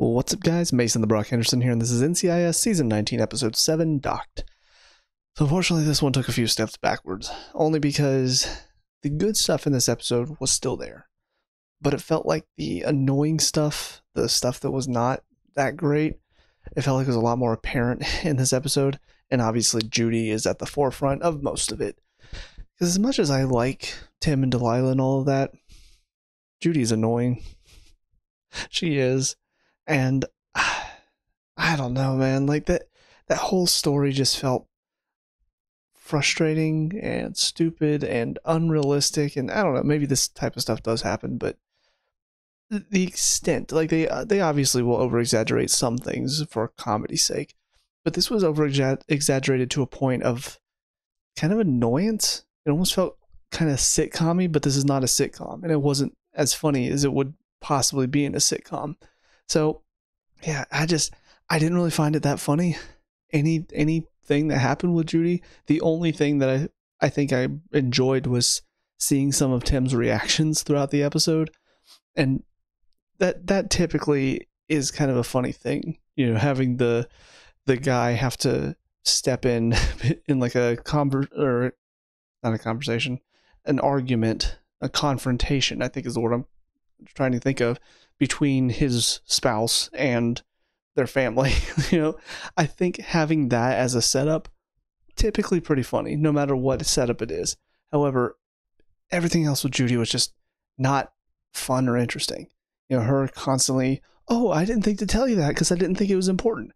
What's up, guys? Mason the Brock Henderson here, and this is NCIS Season 19, Episode 7, Docked. So, unfortunately, this one took a few steps backwards, only because the good stuff in this episode was still there. But it felt like the annoying stuff, the stuff that was not that great, it felt like it was a lot more apparent in this episode. And obviously, Judy is at the forefront of most of it. Because as much as I like Tim and Delilah and all of that, Judy's annoying. She is. And I don't know, man. Like that that whole story just felt frustrating and stupid and unrealistic and I don't know, maybe this type of stuff does happen, but the extent, like they uh, they obviously will over exaggerate some things for comedy's sake, but this was over exaggerated to a point of kind of annoyance. It almost felt kind of sitcommy, but this is not a sitcom, and it wasn't as funny as it would possibly be in a sitcom. So, yeah, I just I didn't really find it that funny. Any anything that happened with Judy, the only thing that I I think I enjoyed was seeing some of Tim's reactions throughout the episode, and that that typically is kind of a funny thing, you know, having the the guy have to step in in like a conver or not a conversation, an argument, a confrontation. I think is word I'm trying to think of between his spouse and their family. you know, I think having that as a setup typically pretty funny, no matter what setup it is. However, everything else with Judy was just not fun or interesting. You know, her constantly, oh, I didn't think to tell you that because I didn't think it was important.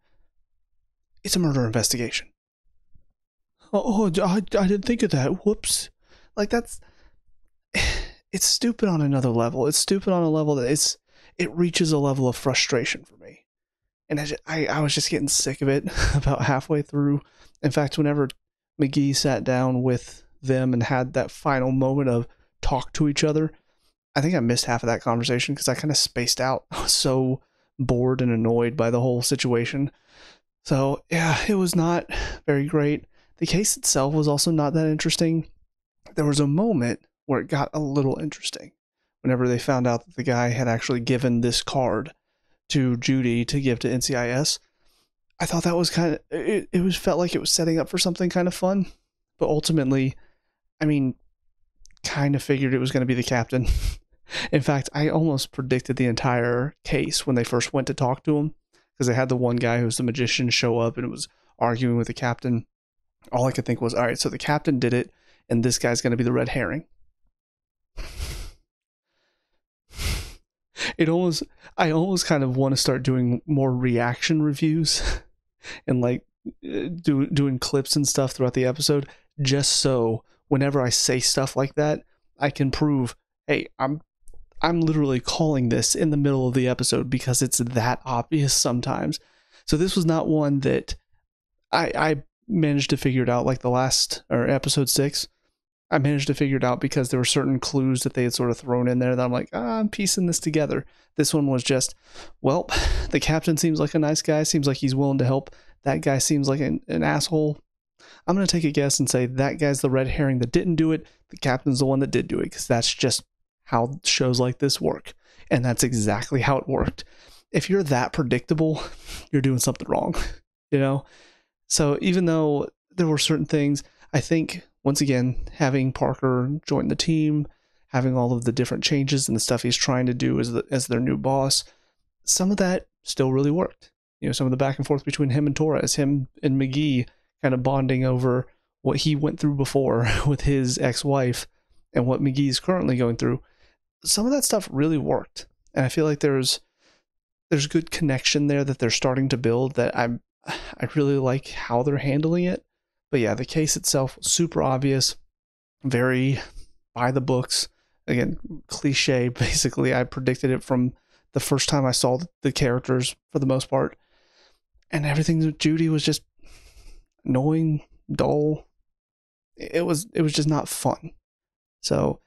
It's a murder investigation. Oh, I, I didn't think of that. Whoops. Like that's it's stupid on another level. It's stupid on a level that it's it reaches a level of frustration for me. And I, just, I, I was just getting sick of it about halfway through. In fact, whenever McGee sat down with them and had that final moment of talk to each other, I think I missed half of that conversation because I kind of spaced out. I was so bored and annoyed by the whole situation. So, yeah, it was not very great. The case itself was also not that interesting. There was a moment where it got a little interesting whenever they found out that the guy had actually given this card to Judy to give to NCIS. I thought that was kind of it, it was felt like it was setting up for something kind of fun, but ultimately, I mean, kind of figured it was going to be the captain. In fact, I almost predicted the entire case when they first went to talk to him because they had the one guy who was the magician show up and was arguing with the captain. All I could think was, all right, so the captain did it, and this guy's going to be the red herring. It almost I almost kind of want to start doing more reaction reviews and like uh, do, doing clips and stuff throughout the episode just so whenever I say stuff like that I can prove hey I'm I'm literally calling this in the middle of the episode because it's that obvious sometimes. So this was not one that I I managed to figure it out like the last or episode 6 I managed to figure it out because there were certain clues that they had sort of thrown in there that I'm like, ah, I'm piecing this together. This one was just, well, the captain seems like a nice guy, seems like he's willing to help. That guy seems like an, an asshole. I'm going to take a guess and say that guy's the red herring that didn't do it. The captain's the one that did do it because that's just how shows like this work. And that's exactly how it worked. If you're that predictable, you're doing something wrong, you know? So even though there were certain things, I think once again, having Parker join the team, having all of the different changes and the stuff he's trying to do as the, as their new boss, some of that still really worked. You know, some of the back and forth between him and Torres, him and McGee kind of bonding over what he went through before with his ex-wife and what McGee's currently going through. Some of that stuff really worked. And I feel like there's there's good connection there that they're starting to build that I'm I really like how they're handling it. But yeah, the case itself super obvious, very by the books. Again, cliche. Basically, I predicted it from the first time I saw the characters for the most part, and everything with Judy was just annoying, dull. It was it was just not fun. So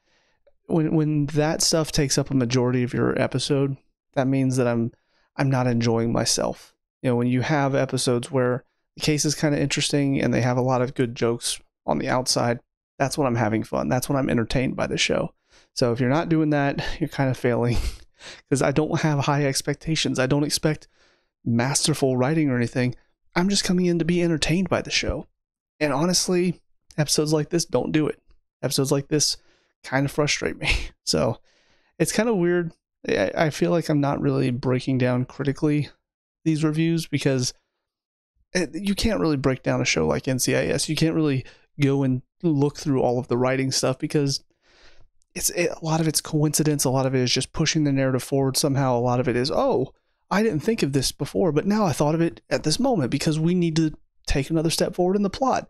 when when that stuff takes up a majority of your episode, that means that I'm I'm not enjoying myself. You know, when you have episodes where case is kind of interesting and they have a lot of good jokes on the outside. That's when I'm having fun. That's when I'm entertained by the show. So if you're not doing that, you're kind of failing. because I don't have high expectations. I don't expect masterful writing or anything. I'm just coming in to be entertained by the show. And honestly, episodes like this don't do it. Episodes like this kind of frustrate me. So it's kind of weird. I feel like I'm not really breaking down critically these reviews because Eh, you can't really break down a show like NCIS. You can't really go and look through all of the writing stuff because it's it, a lot of it's coincidence. A lot of it is just pushing the narrative forward. Somehow, a lot of it is oh, I didn't think of this before, but now I thought of it at this moment because we need to take another step forward in the plot.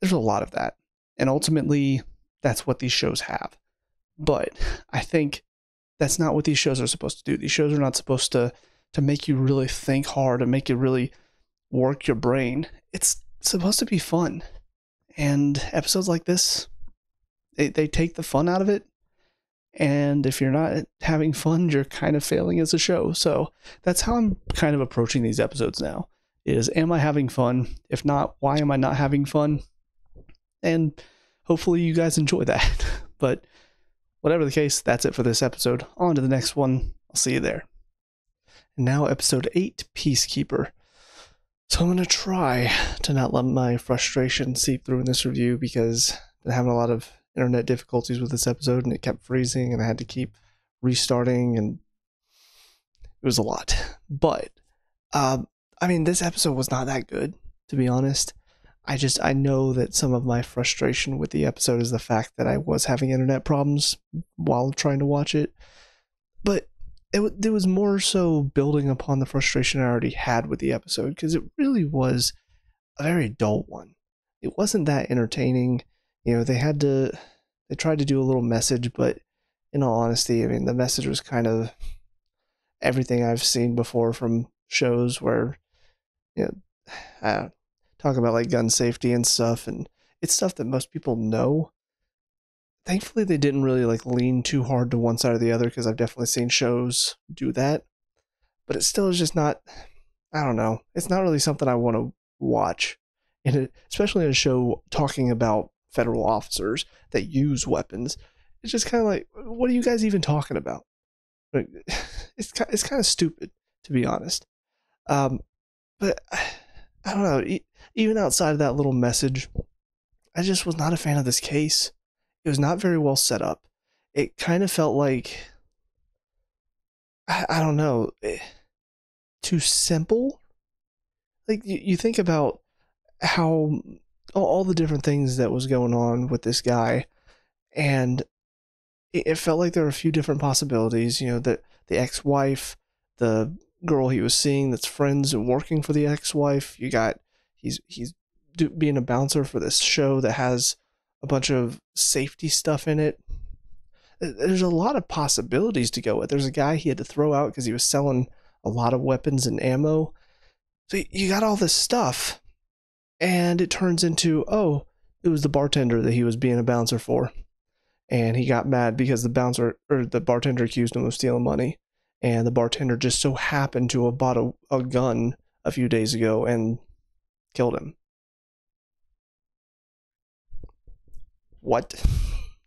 There's a lot of that, and ultimately, that's what these shows have. But I think that's not what these shows are supposed to do. These shows are not supposed to to make you really think hard and make you really work your brain. It's supposed to be fun. And episodes like this, they, they take the fun out of it. And if you're not having fun, you're kind of failing as a show. So that's how I'm kind of approaching these episodes now. Is am I having fun? If not, why am I not having fun? And hopefully you guys enjoy that. but whatever the case, that's it for this episode. On to the next one. I'll see you there. And now, episode 8 Peacekeeper. So I'm going to try to not let my frustration seep through in this review because I'm having a lot of internet difficulties with this episode and it kept freezing and I had to keep restarting and it was a lot. But, um, I mean, this episode was not that good, to be honest. I just, I know that some of my frustration with the episode is the fact that I was having internet problems while trying to watch it. But it, it was more so building upon the frustration I already had with the episode because it really was a very dull one. It wasn't that entertaining. You know, they had to, they tried to do a little message, but in all honesty, I mean, the message was kind of everything I've seen before from shows where, you know, uh, talk about like gun safety and stuff, and it's stuff that most people know, thankfully they didn't really like lean too hard to one side or the other because I've definitely seen shows do that. But it still is just not I don't know. It's not really something I want to watch. And especially in a show talking about federal officers that use weapons. It's just kind of like what are you guys even talking about? It's it's kind of stupid to be honest. Um but I don't know, even outside of that little message, I just was not a fan of this case. It was not very well set up. It kind of felt like I, I don't know, eh, too simple. Like you, you think about how all, the different things that was going on with this guy, and it, it felt like there were a few different possibilities. You know, that the ex-wife, the girl he was seeing that's friends and working for the ex-wife. You got he's he's do, being a bouncer for this show that has a bunch of safety stuff in it. There's a lot of possibilities to go with. There's a guy he had to throw out because he was selling a lot of weapons and ammo. So you got all this stuff, and it turns into oh, it was the bartender that he was being a bouncer for, and he got mad because the bouncer or the bartender accused him of stealing money, and the bartender just so happened to have bought a, a gun a few days ago and killed him. What?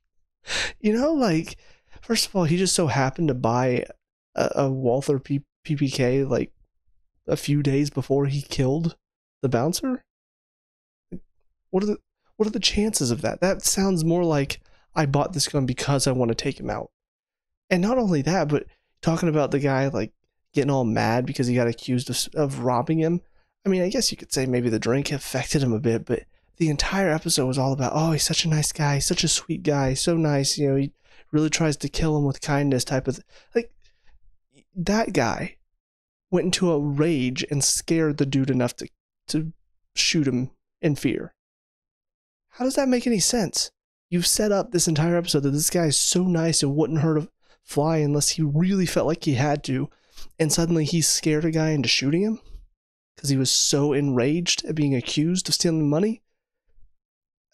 you know, like, first of all, he just so happened to buy a, a Walther P- PPK like a few days before he killed the bouncer. What are the what are the chances of that? That sounds more like I bought this gun because I want to take him out. And not only that, but talking about the guy like getting all mad because he got accused of, of robbing him. I mean, I guess you could say maybe the drink affected him a bit, but the entire episode was all about, oh, he's such a nice guy, such a sweet guy, so nice. You know, he really tries to kill him with kindness, type of th- like that guy went into a rage and scared the dude enough to to shoot him in fear. How does that make any sense? You've set up this entire episode that this guy is so nice and wouldn't hurt a fly unless he really felt like he had to, and suddenly he scared a guy into shooting him because he was so enraged at being accused of stealing money.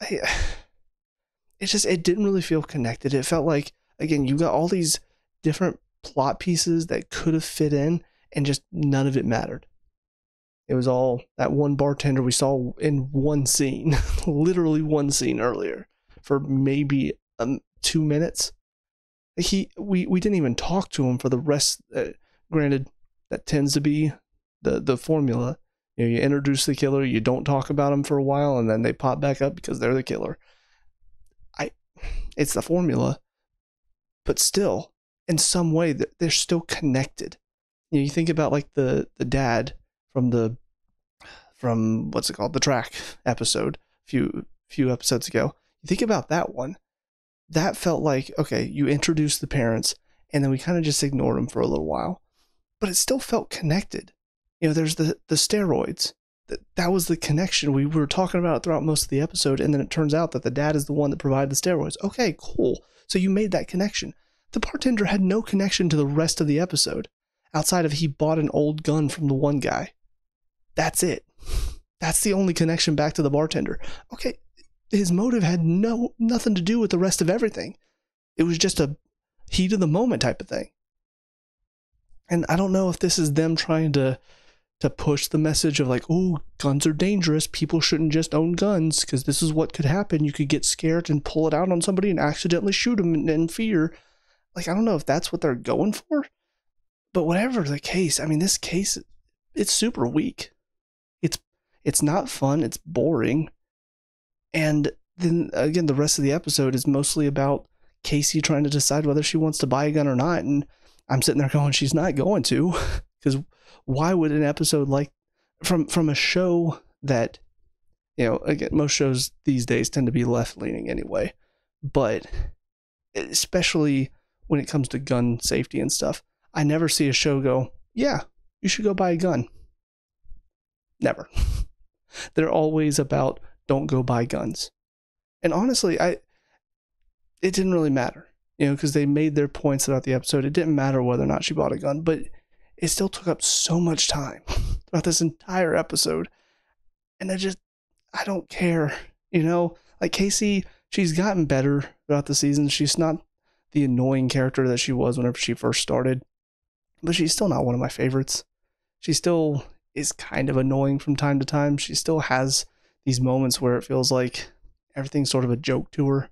I, it just it didn't really feel connected. It felt like again you got all these different plot pieces that could have fit in, and just none of it mattered. It was all that one bartender we saw in one scene, literally one scene earlier, for maybe um, two minutes. he we we didn't even talk to him for the rest. Uh, granted, that tends to be the the formula. You know, you introduce the killer, you don't talk about them for a while, and then they pop back up because they're the killer. I, it's the formula, but still, in some way, they're still connected. You know, you think about like the the dad from the from what's it called the track episode a few few episodes ago. You think about that one. That felt like okay, you introduced the parents, and then we kind of just ignored them for a little while, but it still felt connected. You know, there's the the steroids. That that was the connection we were talking about throughout most of the episode, and then it turns out that the dad is the one that provided the steroids. Okay, cool. So you made that connection. The bartender had no connection to the rest of the episode outside of he bought an old gun from the one guy. That's it. That's the only connection back to the bartender. Okay, his motive had no nothing to do with the rest of everything. It was just a heat of the moment type of thing. And I don't know if this is them trying to to push the message of like, oh, guns are dangerous. People shouldn't just own guns because this is what could happen. You could get scared and pull it out on somebody and accidentally shoot them in, in fear. Like, I don't know if that's what they're going for. But whatever the case, I mean, this case, it's super weak. It's it's not fun. It's boring. And then again, the rest of the episode is mostly about Kasie trying to decide whether she wants to buy a gun or not. And I'm sitting there going, she's not going to, because why would an episode like from from a show that you know again most shows these days tend to be left leaning anyway, but especially when it comes to gun safety and stuff, I never see a show go, yeah, you should go buy a gun. Never. They're always about don't go buy guns. And honestly, I it didn't really matter, you know, because they made their points throughout the episode. It didn't matter whether or not she bought a gun, but it still took up so much time throughout this entire episode. And I just I don't care, you know, like Kasie, she's gotten better throughout the season. She's not the annoying character that she was whenever she first started but she's still not one of my favorites. She still is kind of annoying from time to time. She still has these moments where it feels like everything's sort of a joke to her.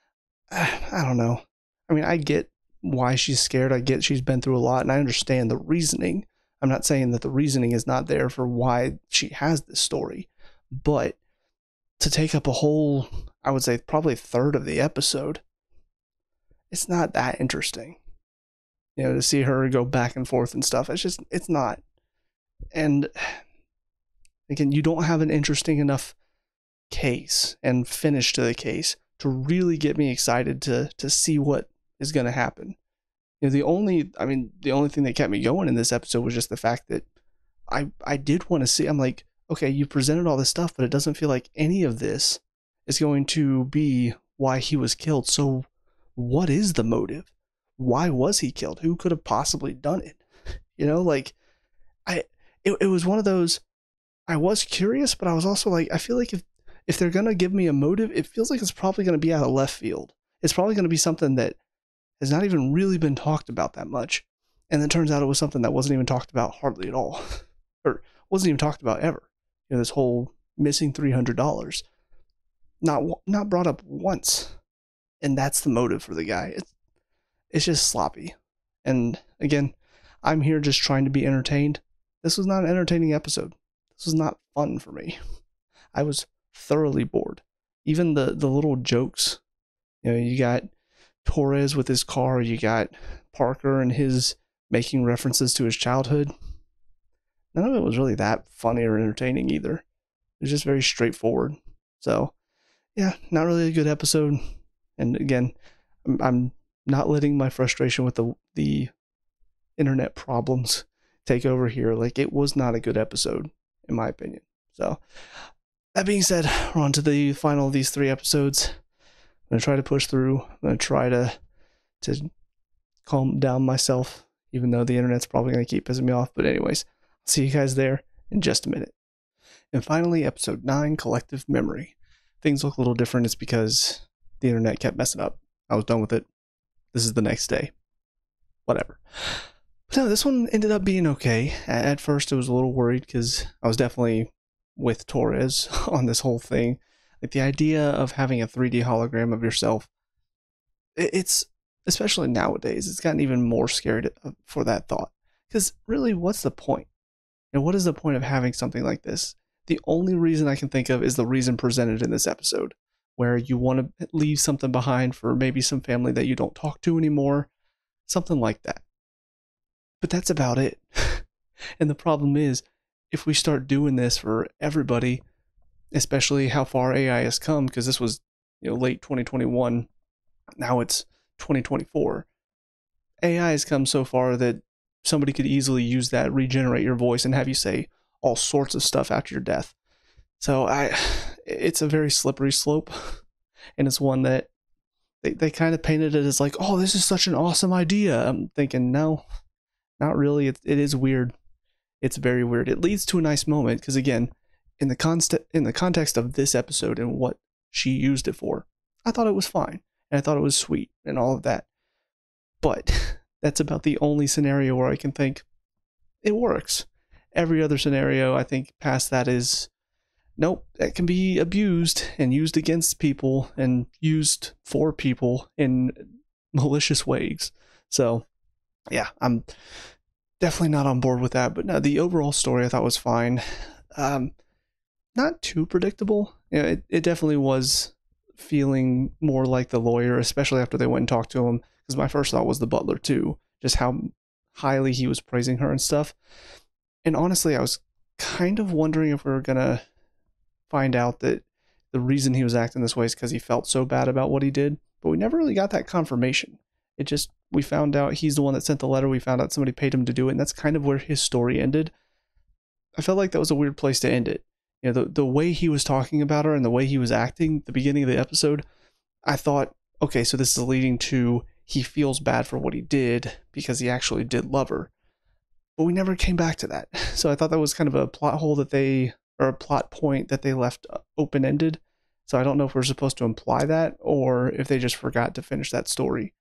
I don't know. I mean, I get why she's scared. I get she's been through a lot and I understand the reasoning. I'm not saying that the reasoning is not there for why she has this story, but to take up a whole, I would say probably third of the episode, it's not that interesting you know, to see her go back and forth and stuff. It's just, it's not. And again, you don't have an interesting enough case and finish to the case to really get me excited to to see what is going to happen. You know, the only, I mean, the only thing that kept me going in this episode was just the fact that I I did want to see. I'm like, okay, you presented all this stuff, but it doesn't feel like any of this is going to be why he was killed. So, what is the motive? why was he killed? Who could have possibly done it? You know, like I it, it was one of those I was curious, but I was also like, I feel like if if they're gonna give me a motive, it feels like it's probably gonna be out of left field. It's probably gonna be something that has not even really been talked about that much. And then turns out it was something that wasn't even talked about hardly at all. or wasn't even talked about ever. You know, this whole missing three hundred dollars. Not not brought up once. And that's the motive for the guy. It's it's just sloppy. And again, I'm here just trying to be entertained. This was not an entertaining episode. This was not fun for me. I was thoroughly bored. Even the the little jokes. You know, you got Torres with his car, you got Parker and his making references to his childhood. None of it was really that funny or entertaining either. It was just very straightforward. So, yeah, not really a good episode. And again, I'm, I'm not letting my frustration with the the internet problems take over here. Like it was not a good episode, in my opinion. So that being said, we're on to the final of these three episodes. I'm gonna try to push through. I'm gonna try to to calm down myself, even though the internet's probably gonna keep pissing me off. But anyways, I'll see you guys there in just a minute. And finally, episode nine, collective memory. Things look a little different. It's because the internet kept messing up. I was done with it this is the next day. Whatever. But no, this one ended up being okay. At first, I was a little worried because I was definitely with Torres on this whole thing. Like the idea of having a 3D hologram of yourself, it's especially nowadays, it's gotten even more scary to, uh, for that thought. Because really, what's the point? And what is the point of having something like this? The only reason I can think of is the reason presented in this episode, where you want to leave something behind for maybe some family that you don't talk to anymore, something like that. But that's about it. and the problem is, if we start doing this for everybody, especially how far AI has come, because this was you know late 2021, now it's 2024. AI has come so far that somebody could easily use that, regenerate your voice, and have you say all sorts of stuff after your death. So I, it's a very slippery slope, and it's one that they they kind of painted it as like, oh, this is such an awesome idea. I'm thinking, no, not really. It, it is weird. It's very weird. It leads to a nice moment because again, in the const in the context of this episode and what she used it for, I thought it was fine and I thought it was sweet and all of that. But that's about the only scenario where I can think it works. Every other scenario, I think, past that is nope, that can be abused and used against people and used for people in malicious ways. So, yeah, I'm definitely not on board with that. But no, the overall story I thought was fine. Um, not too predictable. You know, it, it definitely was feeling more like the lawyer, especially after they went and talked to him. Because my first thought was the butler too, just how highly he was praising her and stuff. And honestly, I was kind of wondering if we were gonna find out that the reason he was acting this way is because he felt so bad about what he did. But we never really got that confirmation. It just we found out he's the one that sent the letter. We found out somebody paid him to do it, and that's kind of where his story ended. I felt like that was a weird place to end it you know the the way he was talking about her and the way he was acting the beginning of the episode i thought okay so this is leading to he feels bad for what he did because he actually did love her. But we never came back to that. So i thought that was kind of a plot hole that they or a plot point that they left uh, open ended so i don't know if we're supposed to imply that or if they just forgot to finish that story.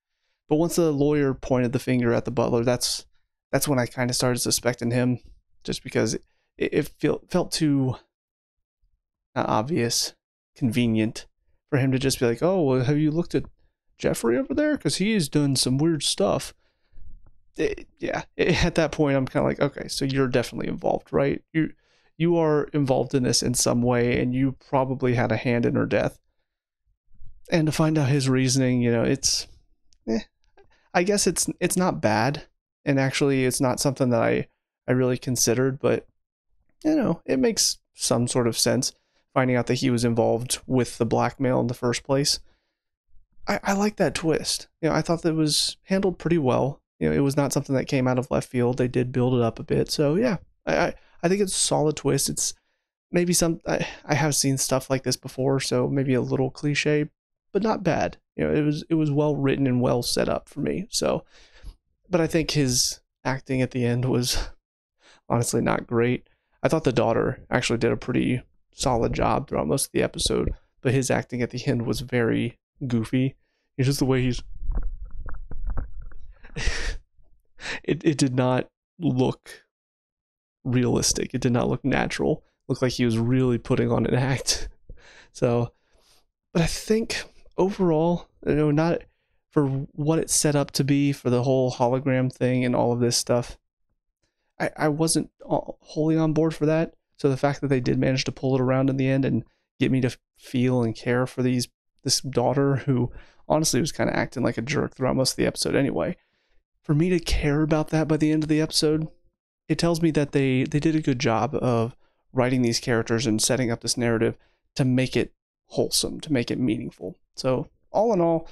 But once the lawyer pointed the finger at the butler that's that's when i kind of started suspecting him just because it, it felt felt too obvious, convenient for him to just be like, "Oh, well, have you looked at Jeffrey over there? Because he's done some weird stuff." It, yeah, it, at that point, I'm kind of like, okay, so you're definitely involved, right? You you are involved in this in some way, and you probably had a hand in her death. And to find out his reasoning, you know, it's, eh, I guess it's it's not bad, and actually, it's not something that I I really considered, but you know, it makes some sort of sense finding out that he was involved with the blackmail in the first place. I, I like that twist. You know, I thought that was handled pretty well. You know, it was not something that came out of left field. They did build it up a bit. So yeah, I I, I think it's a solid twist. It's maybe some I, I have seen stuff like this before, so maybe a little cliche, but not bad. You know, it was it was well written and well set up for me. So, but I think his acting at the end was honestly not great. I thought the daughter actually did a pretty solid job throughout most of the episode, but his acting at the end was very goofy. It's just the way he's. it it did not look realistic. It did not look natural. It looked like he was really putting on an act. So, but I think overall, you know, not for what it set up to be for the whole hologram thing and all of this stuff. I, I wasn't wholly on board for that. So the fact that they did manage to pull it around in the end and get me to feel and care for these this daughter who honestly was kind of acting like a jerk throughout most of the episode anyway. For me to care about that by the end of the episode, it tells me that they they did a good job of writing these characters and setting up this narrative to make it wholesome, to make it meaningful. So, all in all,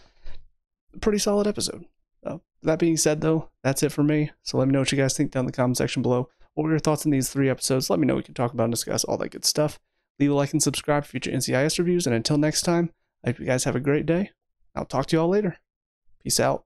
pretty solid episode. So, that being said, though, that's it for me. So, let me know what you guys think down in the comment section below. What were your thoughts on these three episodes? Let me know. We can talk about and discuss all that good stuff. Leave a like and subscribe for future NCIS reviews. And until next time, I hope you guys have a great day. I'll talk to you all later. Peace out.